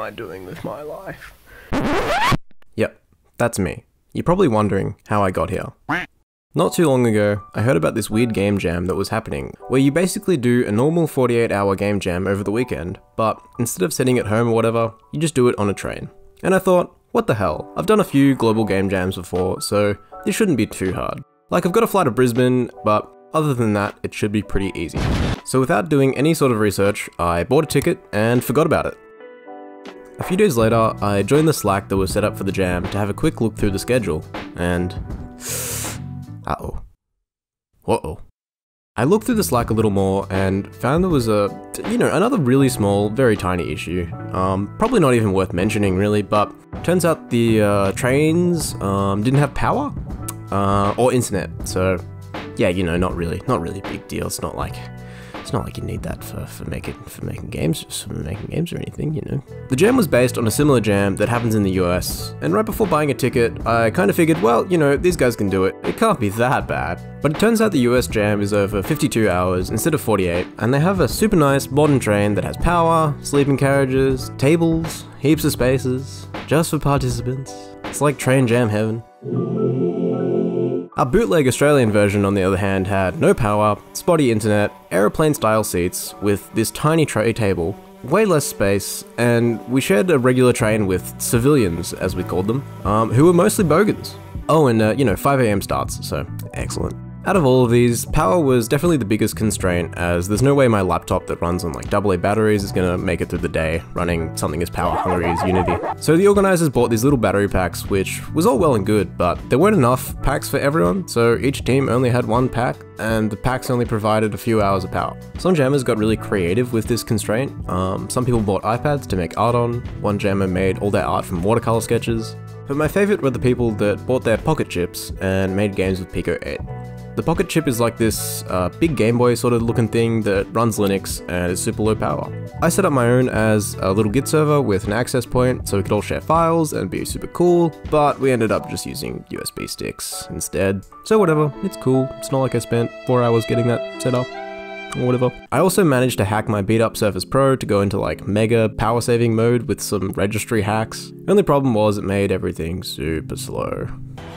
I doing with my life? Yep, that's me. You're probably wondering how I got here. Not too long ago, I heard about this weird game jam that was happening, where you basically do a normal 48 hour game jam over the weekend, but instead of sitting at home or whatever, you just do it on a train. And I thought, what the hell? I've done a few global game jams before, so this shouldn't be too hard. Like, I've got to fly to Brisbane, but other than that, it should be pretty easy. So without doing any sort of research, I bought a ticket and forgot about it. A few days later, I joined the Slack that was set up for the jam to have a quick look through the schedule, and... Uh-oh. Uh-oh. I looked through the Slack a little more and found there was a, you know, another really small, very tiny issue. Um, probably not even worth mentioning really, but turns out the uh, trains um, didn't have power uh, or internet, so yeah, you know, not really, not really a big deal. It's not like it's not like you need that for, for making for making games, for making games or anything, you know. The jam was based on a similar jam that happens in the US, and right before buying a ticket, I kind of figured, well, you know, these guys can do it. It can't be that bad. But it turns out the US jam is over 52 hours instead of 48, and they have a super nice modern train that has power, sleeping carriages, tables, heaps of spaces, just for participants. It's like train jam heaven. Our bootleg Australian version, on the other hand, had no power, spotty internet, aeroplane style seats with this tiny tray table, way less space, and we shared a regular train with civilians, as we called them, um, who were mostly bogans. Oh, and uh, you know, 5am starts, so excellent. Out of all of these, power was definitely the biggest constraint as there's no way my laptop that runs on like AA batteries is gonna make it through the day running something as power hungry as Unity. So the organizers bought these little battery packs which was all well and good, but there weren't enough packs for everyone, so each team only had one pack and the packs only provided a few hours of power. Some jammers got really creative with this constraint. Um, some people bought iPads to make art on, one jammer made all their art from watercolor sketches, but my favorite were the people that bought their pocket chips and made games with Pico 8. The Pocket Chip is like this uh, big Game Boy sort of looking thing that runs Linux and is super low power. I set up my own as a little Git server with an access point so we could all share files and be super cool, but we ended up just using USB sticks instead. So whatever, it's cool. It's not like I spent four hours getting that set up or whatever. I also managed to hack my beat up Surface Pro to go into like mega power saving mode with some registry hacks. Only problem was it made everything super slow.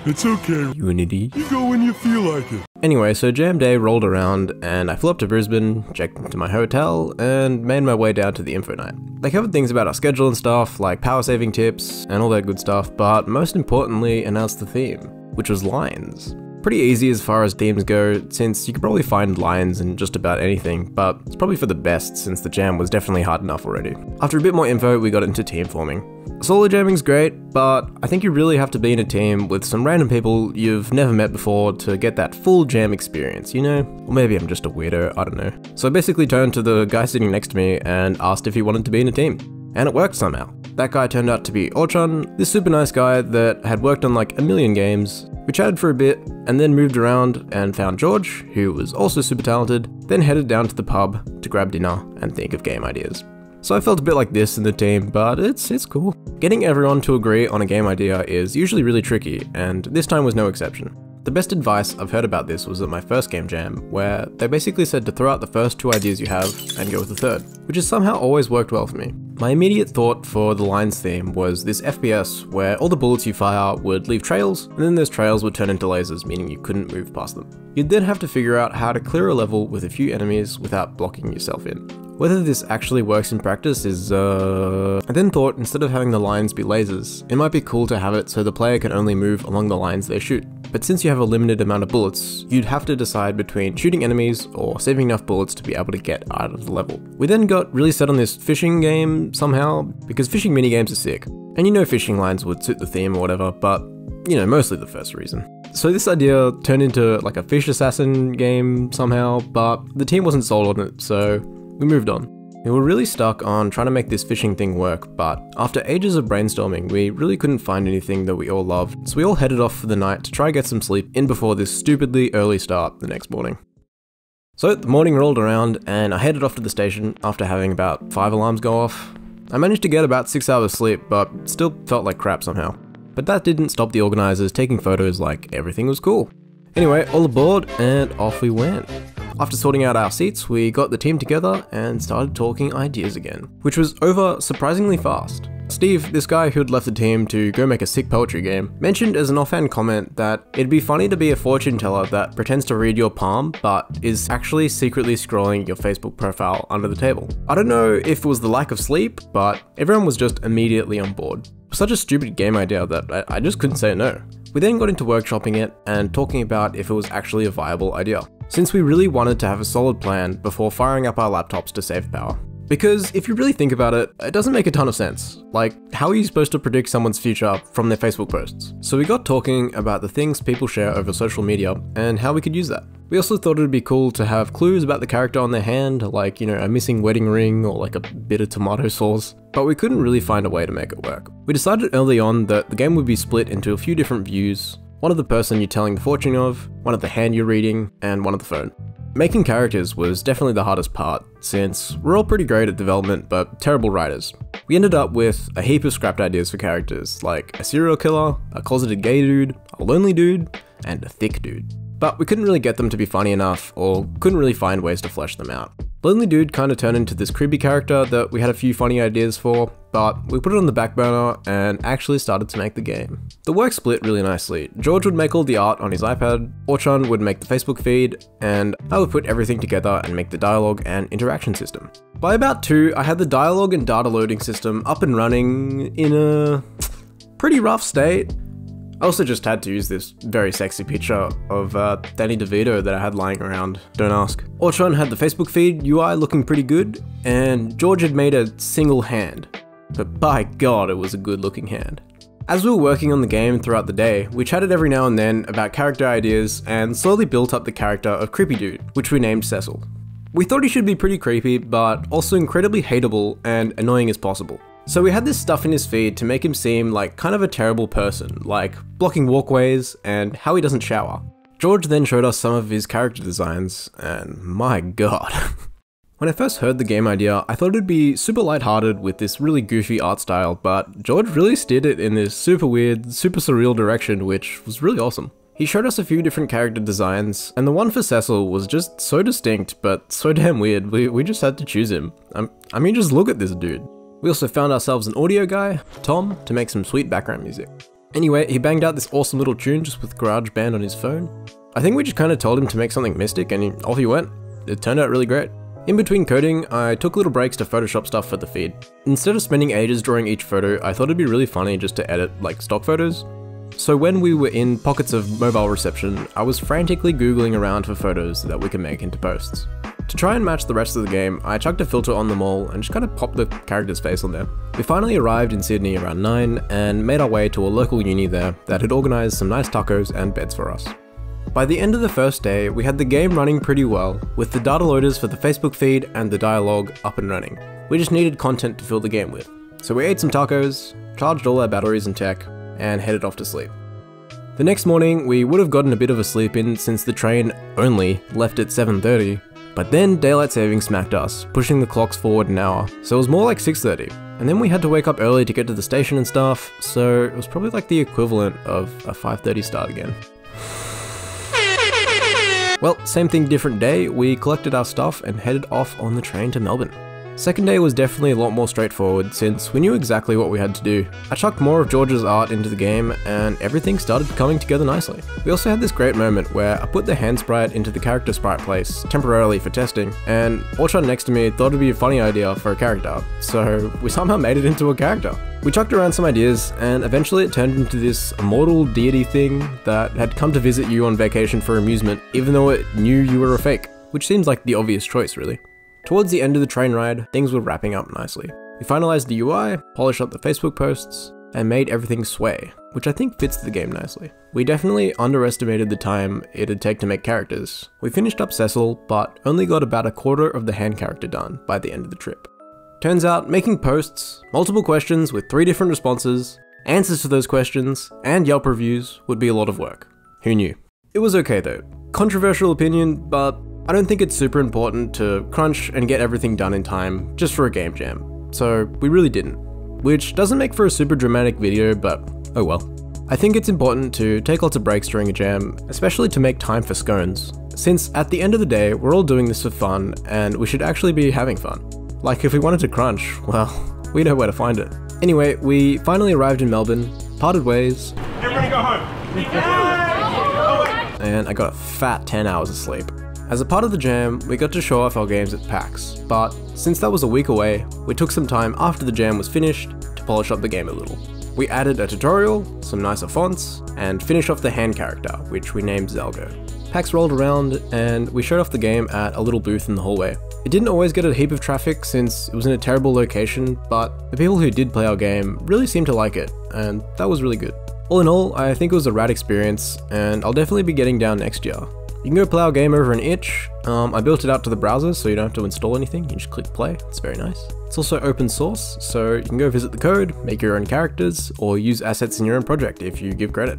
It's okay. Unity. You go when you feel like it. Anyway, so jam day rolled around and I flew up to Brisbane, checked into my hotel, and made my way down to the info night. They covered things about our schedule and stuff, like power saving tips and all that good stuff, but most importantly announced the theme, which was lines. Pretty easy as far as themes go, since you could probably find lions in just about anything, but it's probably for the best since the jam was definitely hard enough already. After a bit more info, we got into team forming. Solo jamming's great, but I think you really have to be in a team with some random people you've never met before to get that full jam experience, you know? Or maybe I'm just a weirdo, I don't know. So I basically turned to the guy sitting next to me and asked if he wanted to be in a team. And it worked somehow. That guy turned out to be Orchon, this super nice guy that had worked on like a million games. We chatted for a bit, and then moved around and found George, who was also super talented, then headed down to the pub to grab dinner and think of game ideas. So I felt a bit like this in the team, but it's it's cool. Getting everyone to agree on a game idea is usually really tricky, and this time was no exception. The best advice I've heard about this was at my first game jam, where they basically said to throw out the first two ideas you have and go with the third, which has somehow always worked well for me. My immediate thought for the lines theme was this FPS where all the bullets you fire would leave trails, and then those trails would turn into lasers, meaning you couldn't move past them. You'd then have to figure out how to clear a level with a few enemies without blocking yourself in. Whether this actually works in practice is, uh... I then thought instead of having the lines be lasers, it might be cool to have it so the player can only move along the lines they shoot. But since you have a limited amount of bullets, you'd have to decide between shooting enemies or saving enough bullets to be able to get out of the level. We then got really set on this fishing game somehow, because fishing minigames are sick. And you know fishing lines would suit the theme or whatever, but you know, mostly the first reason. So this idea turned into like a fish assassin game somehow, but the team wasn't sold on it, so we moved on. We were really stuck on trying to make this fishing thing work, but after ages of brainstorming, we really couldn't find anything that we all loved, so we all headed off for the night to try get some sleep in before this stupidly early start the next morning. So the morning rolled around and I headed off to the station after having about 5 alarms go off. I managed to get about 6 hours sleep, but still felt like crap somehow. But that didn't stop the organisers taking photos like everything was cool. Anyway, all aboard and off we went. After sorting out our seats, we got the team together and started talking ideas again, which was over surprisingly fast. Steve, this guy who'd left the team to go make a sick poetry game, mentioned as an offhand comment that it'd be funny to be a fortune teller that pretends to read your palm but is actually secretly scrolling your Facebook profile under the table. I don't know if it was the lack of sleep, but everyone was just immediately on board. Such a stupid game idea that I, I just couldn't say no. We then got into workshopping it and talking about if it was actually a viable idea, since we really wanted to have a solid plan before firing up our laptops to save power. Because if you really think about it, it doesn't make a ton of sense. Like, how are you supposed to predict someone's future from their Facebook posts? So we got talking about the things people share over social media and how we could use that. We also thought it'd be cool to have clues about the character on their hand, like, you know, a missing wedding ring or like a bit of tomato sauce, but we couldn't really find a way to make it work. We decided early on that the game would be split into a few different views, one of the person you're telling the fortune of, one of the hand you're reading, and one of the phone. Making characters was definitely the hardest part, since we're all pretty great at development but terrible writers. We ended up with a heap of scrapped ideas for characters, like a serial killer, a closeted gay dude, a lonely dude, and a thick dude. But we couldn't really get them to be funny enough, or couldn't really find ways to flesh them out. Lonely Dude kinda turned into this creepy character that we had a few funny ideas for, but we put it on the back burner and actually started to make the game. The work split really nicely. George would make all the art on his iPad, Orchon would make the Facebook feed, and I would put everything together and make the dialogue and interaction system. By about 2, I had the dialogue and data loading system up and running in a pretty rough state, I also just had to use this very sexy picture of uh, Danny DeVito that I had lying around, don't ask. Orchon had the Facebook feed UI looking pretty good, and George had made a single hand. But by god, it was a good looking hand. As we were working on the game throughout the day, we chatted every now and then about character ideas and slowly built up the character of Creepy Dude, which we named Cecil. We thought he should be pretty creepy, but also incredibly hateable and annoying as possible. So we had this stuff in his feed to make him seem like kind of a terrible person, like blocking walkways and how he doesn't shower. George then showed us some of his character designs, and my god. when I first heard the game idea, I thought it'd be super lighthearted with this really goofy art style, but George really steered it in this super weird, super surreal direction, which was really awesome. He showed us a few different character designs, and the one for Cecil was just so distinct, but so damn weird, we, we just had to choose him. I'm, I mean, just look at this dude. We also found ourselves an audio guy, Tom, to make some sweet background music. Anyway, he banged out this awesome little tune just with GarageBand on his phone. I think we just kind of told him to make something mystic and he, off he went. It turned out really great. In between coding, I took little breaks to Photoshop stuff for the feed. Instead of spending ages drawing each photo, I thought it'd be really funny just to edit like stock photos. So when we were in pockets of mobile reception, I was frantically googling around for photos that we could make into posts. To try and match the rest of the game, I chucked a filter on them all and just kind of popped the character's face on there. We finally arrived in Sydney around 9 and made our way to a local uni there that had organised some nice tacos and beds for us. By the end of the first day, we had the game running pretty well, with the data loaders for the Facebook feed and the dialogue up and running. We just needed content to fill the game with. So we ate some tacos, charged all our batteries and tech, and headed off to sleep. The next morning, we would have gotten a bit of a sleep in since the train only left at 7.30, but then daylight saving smacked us, pushing the clocks forward an hour, so it was more like 6.30. And then we had to wake up early to get to the station and stuff, so it was probably like the equivalent of a 5.30 start again. Well, same thing, different day, we collected our stuff and headed off on the train to Melbourne. Second day was definitely a lot more straightforward since we knew exactly what we had to do. I chucked more of George's art into the game and everything started coming together nicely. We also had this great moment where I put the hand sprite into the character sprite place temporarily for testing and Orchon next to me thought it'd be a funny idea for a character, so we somehow made it into a character. We chucked around some ideas and eventually it turned into this immortal deity thing that had come to visit you on vacation for amusement even though it knew you were a fake, which seems like the obvious choice really. Towards the end of the train ride, things were wrapping up nicely. We finalized the UI, polished up the Facebook posts, and made everything sway, which I think fits the game nicely. We definitely underestimated the time it'd take to make characters. We finished up Cecil, but only got about a quarter of the hand character done by the end of the trip. Turns out, making posts, multiple questions with three different responses, answers to those questions, and Yelp reviews would be a lot of work. Who knew? It was okay though. Controversial opinion, but I don't think it's super important to crunch and get everything done in time just for a game jam, so we really didn't. Which doesn't make for a super dramatic video, but oh well. I think it's important to take lots of breaks during a jam, especially to make time for scones, since at the end of the day, we're all doing this for fun, and we should actually be having fun. Like if we wanted to crunch, well, we know where to find it. Anyway, we finally arrived in Melbourne, parted ways, Everybody go home. and I got a fat 10 hours of sleep. As a part of the jam, we got to show off our games at PAX, but since that was a week away, we took some time after the jam was finished to polish up the game a little. We added a tutorial, some nicer fonts, and finished off the hand character, which we named Zelgo. PAX rolled around, and we showed off the game at a little booth in the hallway. It didn't always get a heap of traffic since it was in a terrible location, but the people who did play our game really seemed to like it, and that was really good. All in all, I think it was a rad experience, and I'll definitely be getting down next year. You can go play our game over an itch. Um, I built it out to the browser so you don't have to install anything, you just click play, it's very nice. It's also open source, so you can go visit the code, make your own characters, or use assets in your own project if you give credit.